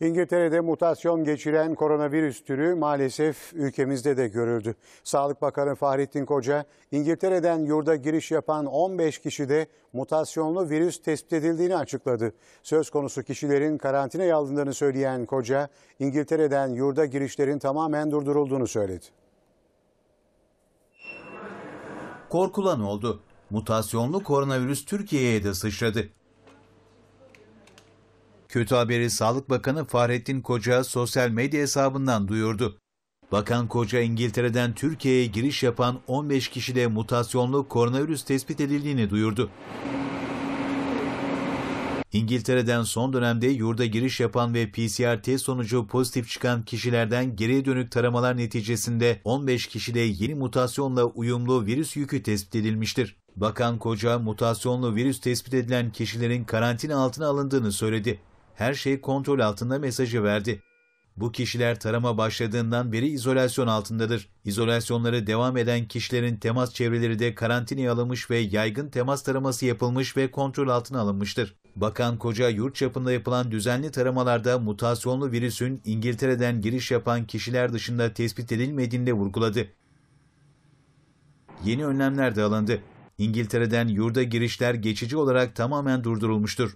İngiltere'de mutasyon geçiren koronavirüs türü maalesef ülkemizde de görüldü. Sağlık Bakanı Fahrettin Koca, İngiltere'den yurda giriş yapan 15 kişide mutasyonlu virüs tespit edildiğini açıkladı. Söz konusu kişilerin karantinaya alındığını söyleyen Koca, İngiltere'den yurda girişlerin tamamen durdurulduğunu söyledi. Korkulan oldu. Mutasyonlu koronavirüs Türkiye'ye de sıçradı. Kötü haberi Sağlık Bakanı Fahrettin Koca sosyal medya hesabından duyurdu. Bakan Koca İngiltere'den Türkiye'ye giriş yapan 15 kişide mutasyonlu koronavirüs tespit edildiğini duyurdu. İngiltere'den son dönemde yurda giriş yapan ve PCR test sonucu pozitif çıkan kişilerden geriye dönük taramalar neticesinde 15 kişide yeni mutasyonla uyumlu virüs yükü tespit edilmiştir. Bakan Koca mutasyonlu virüs tespit edilen kişilerin karantina altına alındığını söyledi. Her şey kontrol altında mesajı verdi. Bu kişiler tarama başladığından beri izolasyon altındadır. İzolasyonları devam eden kişilerin temas çevreleri de karantinaya alınmış ve yaygın temas taraması yapılmış ve kontrol altına alınmıştır. Bakan Koca yurt çapında yapılan düzenli taramalarda mutasyonlu virüsün İngiltere'den giriş yapan kişiler dışında tespit edilmediğini de vurguladı. Yeni önlemler de alındı. İngiltere'den yurda girişler geçici olarak tamamen durdurulmuştur.